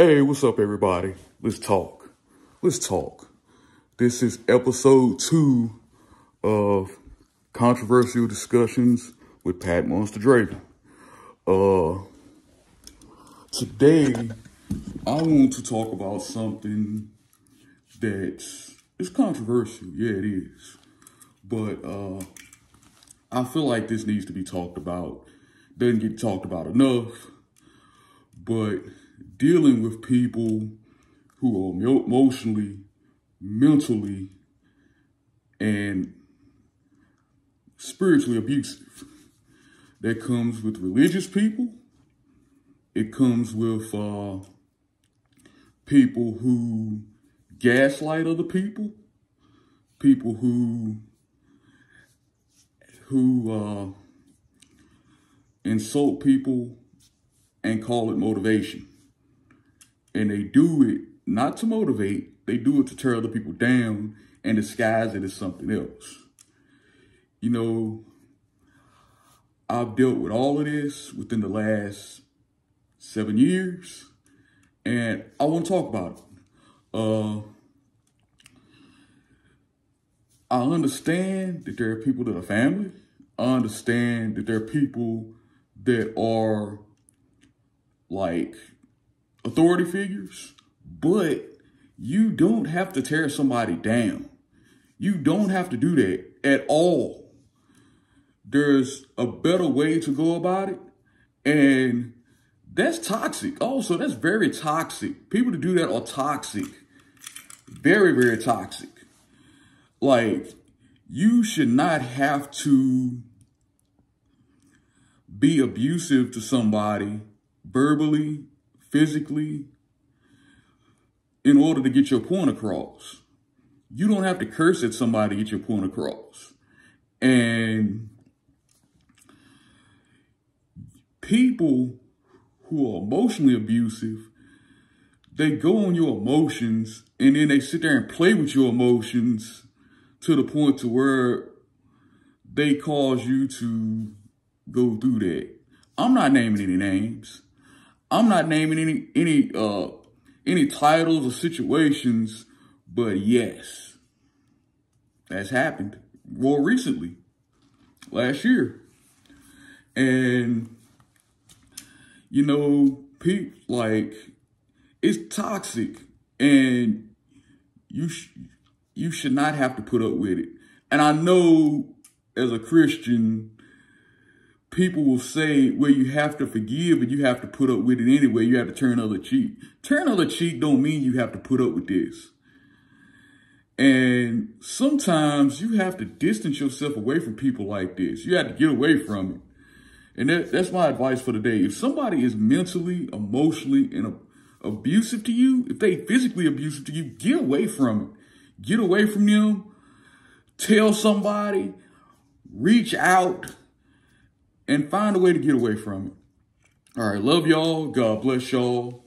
Hey, what's up, everybody? Let's talk. Let's talk. This is episode two of controversial discussions with Pat Munster Draven. Uh, today, I want to talk about something that is controversial. Yeah, it is. But uh, I feel like this needs to be talked about. Doesn't get talked about enough. But dealing with people who are emotionally, mentally, and spiritually abusive. That comes with religious people. It comes with uh, people who gaslight other people. People who who uh, insult people and call it motivation. And they do it not to motivate, they do it to tear other people down and disguise it as something else. You know, I've dealt with all of this within the last seven years, and I want to talk about it. Uh, I understand that there are people that are family. I understand that there are people that are like authority figures, but you don't have to tear somebody down. You don't have to do that at all. There's a better way to go about it. And that's toxic. Also, that's very toxic. People to do that are toxic. Very, very toxic. Like, you should not have to be abusive to somebody verbally, physically, in order to get your point across. You don't have to curse at somebody to get your point across. And people who are emotionally abusive, they go on your emotions and then they sit there and play with your emotions to the point to where they cause you to go through that. I'm not naming any names. I'm not naming any any uh any titles or situations, but yes, that's happened more recently, last year. And you know, people like it's toxic and you sh you should not have to put up with it. And I know as a Christian, people will say, well, you have to forgive and you have to put up with it anyway. You have to turn other cheek. Turn other cheek don't mean you have to put up with this. And sometimes you have to distance yourself away from people like this. You have to get away from it. And that, that's my advice for today. If somebody is mentally, emotionally, and abusive to you, if they physically abusive to you, get away from it. Get away from them. Tell somebody. Reach out and find a way to get away from it. All right. Love y'all. God bless y'all.